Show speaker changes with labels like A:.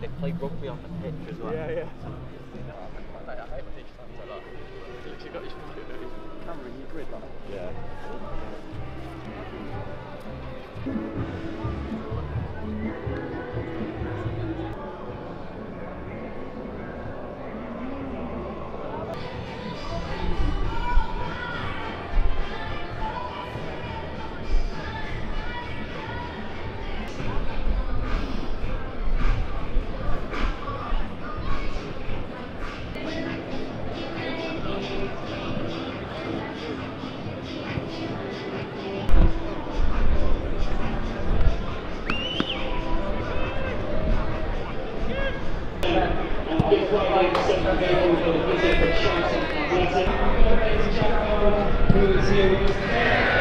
A: They play rugby on the pitch as well.
B: Yeah, yeah.
A: Like, I hope they just a lot. He literally got his camera in your grid, like.
B: Yeah.
C: Who is here with us?